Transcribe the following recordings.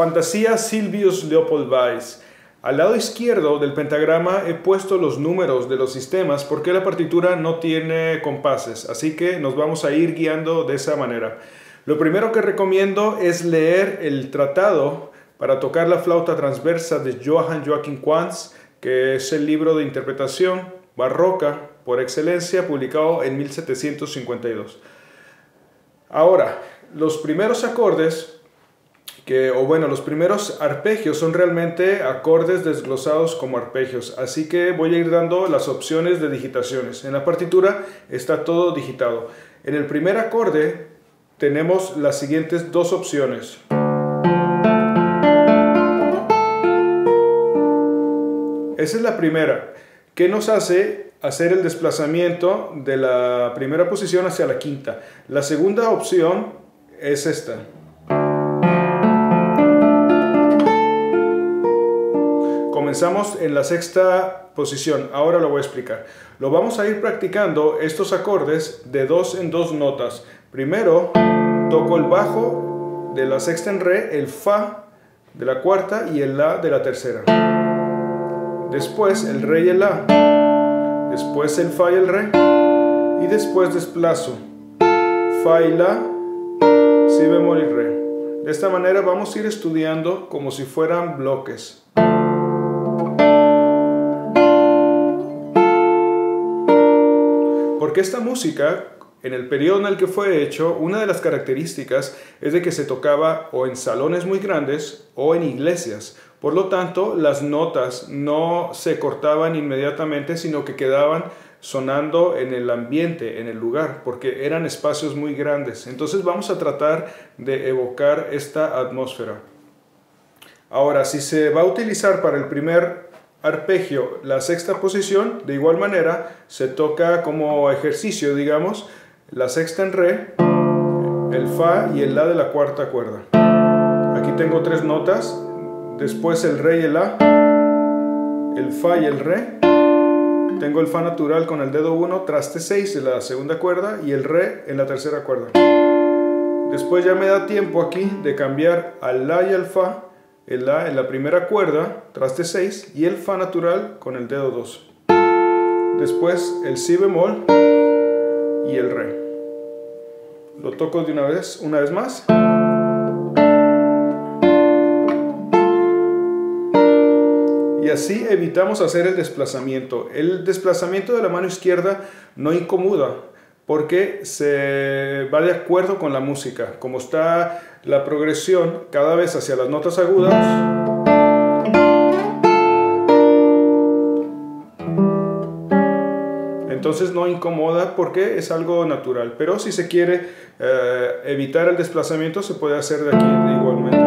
Fantasía Silvius Leopold Weiss. Al lado izquierdo del pentagrama he puesto los números de los sistemas porque la partitura no tiene compases, así que nos vamos a ir guiando de esa manera. Lo primero que recomiendo es leer el tratado para tocar la flauta transversa de Johann Joachim Quantz, que es el libro de interpretación barroca por excelencia publicado en 1752. Ahora, los primeros acordes que, o bueno, los primeros arpegios son realmente acordes desglosados como arpegios, así que voy a ir dando las opciones de digitaciones. En la partitura está todo digitado. En el primer acorde tenemos las siguientes dos opciones. Esa es la primera. ¿Qué nos hace hacer el desplazamiento de la primera posición hacia la quinta? La segunda opción es esta. Comenzamos en la sexta posición, ahora lo voy a explicar. Lo vamos a ir practicando estos acordes de dos en dos notas. Primero toco el bajo de la sexta en re, el fa de la cuarta y el la de la tercera. Después el re y el la. Después el fa y el re. Y después desplazo fa y la, si bemol y re. De esta manera vamos a ir estudiando como si fueran bloques. Porque esta música, en el periodo en el que fue hecho, una de las características es de que se tocaba o en salones muy grandes o en iglesias. Por lo tanto, las notas no se cortaban inmediatamente, sino que quedaban sonando en el ambiente, en el lugar, porque eran espacios muy grandes. Entonces vamos a tratar de evocar esta atmósfera. Ahora, si se va a utilizar para el primer arpegio la sexta posición, de igual manera se toca como ejercicio, digamos, la sexta en re, el fa y el la de la cuarta cuerda. Aquí tengo tres notas, después el re y el la, el fa y el re, tengo el fa natural con el dedo 1, traste 6 de la segunda cuerda y el re en la tercera cuerda. Después ya me da tiempo aquí de cambiar al la y al fa el La en la primera cuerda, traste 6, y el Fa natural con el dedo 2. Después el Si bemol y el Re. Lo toco de una vez, una vez más. Y así evitamos hacer el desplazamiento. El desplazamiento de la mano izquierda no incomoda, porque se va de acuerdo con la música. Como está la progresión cada vez hacia las notas agudas, entonces no incomoda porque es algo natural. Pero si se quiere eh, evitar el desplazamiento, se puede hacer de aquí igualmente.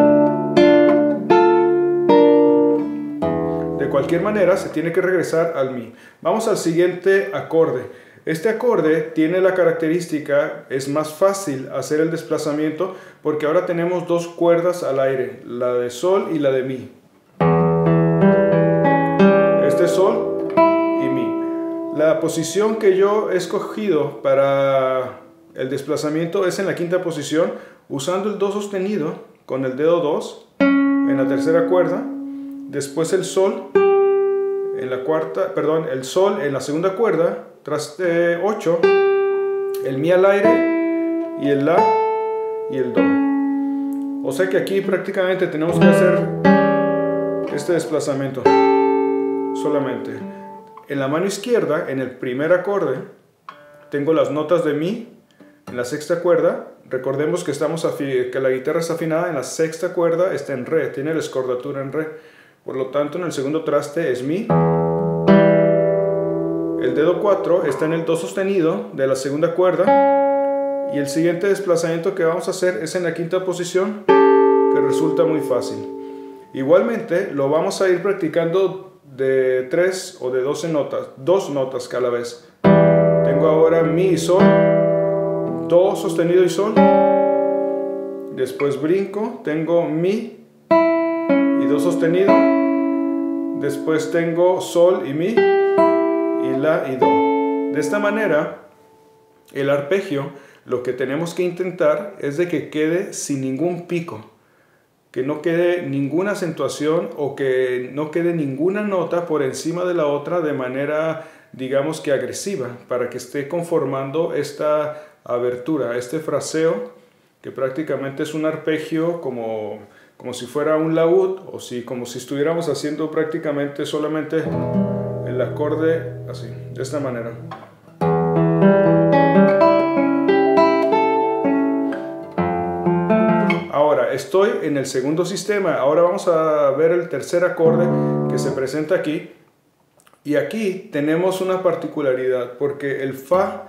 De cualquier manera, se tiene que regresar al Mi. Vamos al siguiente acorde. Este acorde tiene la característica, es más fácil hacer el desplazamiento porque ahora tenemos dos cuerdas al aire, la de sol y la de mi. Este es sol y mi. La posición que yo he escogido para el desplazamiento es en la quinta posición usando el do sostenido con el dedo 2 en la tercera cuerda, después el sol en la cuarta, perdón, el sol en la segunda cuerda traste 8, el mi al aire y el la y el do. O sea que aquí prácticamente tenemos que hacer este desplazamiento solamente. En la mano izquierda, en el primer acorde, tengo las notas de mi en la sexta cuerda. Recordemos que, estamos que la guitarra está afinada en la sexta cuerda, está en re, tiene la escordatura en re. Por lo tanto, en el segundo traste es mi. El dedo 4 está en el do sostenido de la segunda cuerda y el siguiente desplazamiento que vamos a hacer es en la quinta posición que resulta muy fácil. Igualmente lo vamos a ir practicando de 3 o de 12 notas, dos notas cada vez. Tengo ahora mi y sol, do sostenido y sol. Después brinco, tengo mi do sostenido. Después tengo sol y mi y la y do. De esta manera, el arpegio lo que tenemos que intentar es de que quede sin ningún pico. que no quede ninguna acentuación o que no quede ninguna nota por encima de la otra de manera, digamos que agresiva, para que esté conformando esta abertura, este fraseo, que prácticamente es un arpegio como, como si fuera un laúd o si, como si estuviéramos haciendo prácticamente solamente el acorde así, de esta manera. estoy en el segundo sistema. Ahora vamos a ver el tercer acorde que se presenta aquí. Y aquí tenemos una particularidad porque el Fa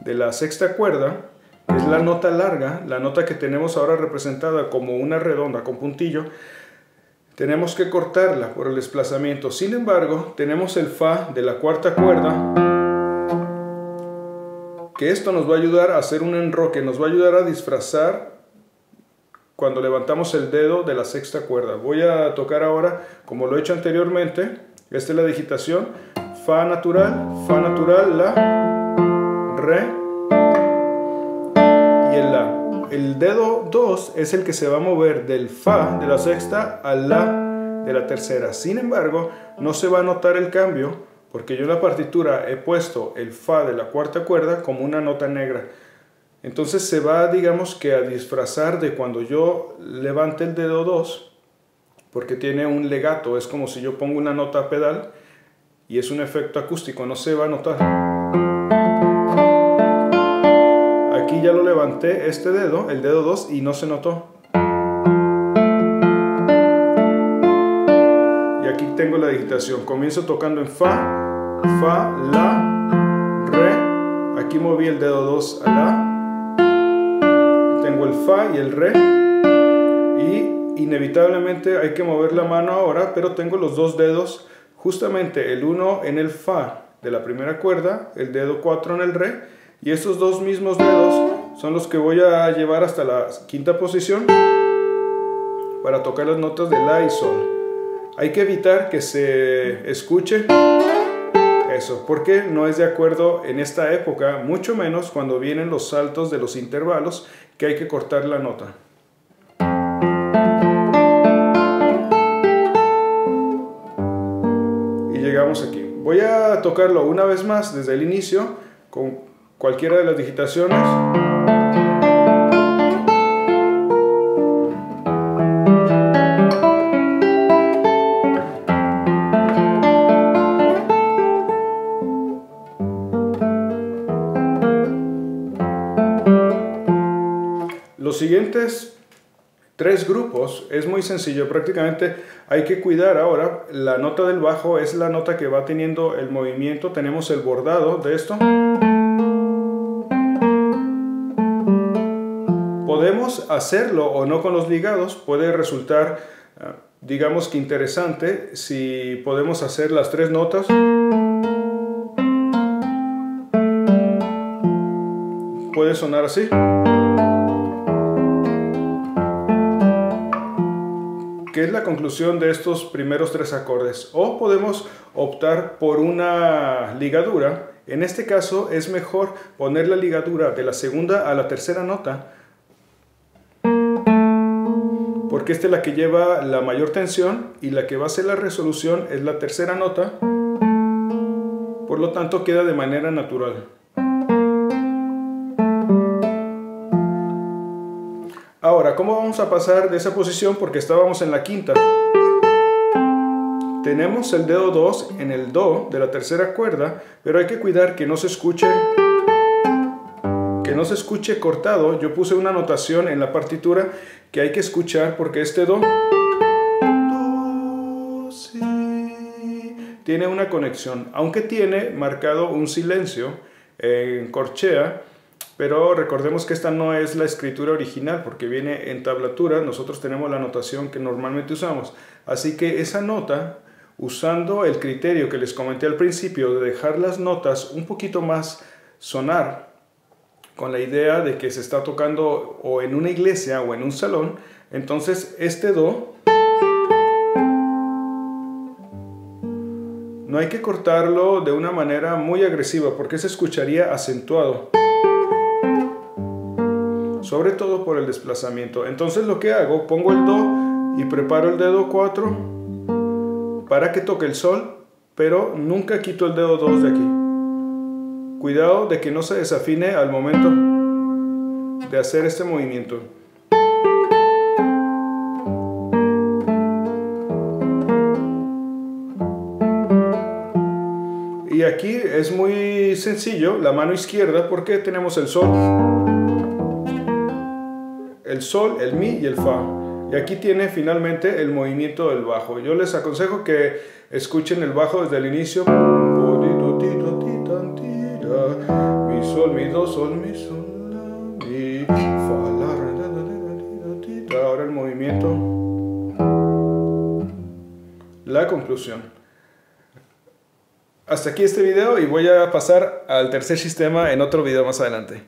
de la sexta cuerda es la nota larga, la nota que tenemos ahora representada como una redonda con puntillo. Tenemos que cortarla por el desplazamiento. Sin embargo, tenemos el Fa de la cuarta cuerda que esto nos va a ayudar a hacer un enroque, nos va a ayudar a disfrazar cuando levantamos el dedo de la sexta cuerda. Voy a tocar ahora, como lo he hecho anteriormente, esta es la digitación, Fa natural, Fa natural, La, El dedo 2 es el que se va a mover del Fa de la sexta al La de la tercera. Sin embargo, no se va a notar el cambio porque yo en la partitura he puesto el Fa de la cuarta cuerda como una nota negra. Entonces se va, digamos que a disfrazar de cuando yo levante el dedo 2, porque tiene un legato, es como si yo pongo una nota a pedal y es un efecto acústico, no se va a notar. Ya lo levanté este dedo, el dedo 2, y no se notó. Y aquí tengo la digitación, comienzo tocando en Fa, Fa, La, Re, aquí moví el dedo 2 a La, tengo el Fa y el Re. Y inevitablemente hay que mover la mano ahora, pero tengo los dos dedos, justamente el uno en el Fa de la primera cuerda, el dedo 4 en el Re y estos dos mismos dedos son los que voy a llevar hasta la quinta posición para tocar las notas de La y Sol. Hay que evitar que se escuche eso, porque no es de acuerdo en esta época, mucho menos cuando vienen los saltos de los intervalos, que hay que cortar la nota. Y llegamos aquí. Voy a tocarlo una vez más desde el inicio, con cualquiera de las digitaciones. siguientes tres grupos es muy sencillo, prácticamente hay que cuidar ahora, la nota del bajo es la nota que va teniendo el movimiento, tenemos el bordado de esto. Podemos hacerlo o no con los ligados, puede resultar, ah, digamos que interesante, si podemos hacer las tres notas. Puede sonar así. ¿Qué es la conclusión de estos primeros tres acordes? O podemos optar por una ligadura. En este caso es mejor poner la ligadura de la segunda a la tercera nota porque esta es la que lleva la mayor tensión y la que va a hacer la resolución es la tercera nota. Por lo tanto queda de manera natural. Ahora, ¿cómo vamos a pasar de esa posición? Porque estábamos en la quinta. Tenemos el dedo 2 en el Do de la tercera cuerda, pero hay que cuidar que no se escuche no se escuche cortado. Yo puse una notación en la partitura que hay que escuchar porque este Do, tiene una conexión, aunque tiene marcado un silencio en corchea, pero recordemos que esta no es la escritura original porque viene en tablatura, nosotros tenemos la notación que normalmente usamos. Así que esa nota, usando el criterio que les comenté al principio de dejar las notas un poquito más sonar, con la idea de que se está tocando o en una iglesia o en un salón, entonces este Do no hay que cortarlo de una manera muy agresiva porque se escucharía acentuado sobre todo por el desplazamiento. Entonces lo que hago, pongo el Do y preparo el dedo 4 para que toque el sol, pero nunca quito el dedo 2 de aquí. Cuidado de que no se desafine al momento de hacer este movimiento. Y aquí es muy sencillo, la mano izquierda, porque tenemos el sol, el sol, el mi y el fa. Y aquí tiene finalmente el movimiento del bajo. Yo les aconsejo que escuchen el bajo desde el inicio. Mi sol, mi do, sol, mi sol, mi la, Ahora el movimiento. La conclusión. Hasta aquí este video y voy a pasar al tercer sistema en otro video más adelante.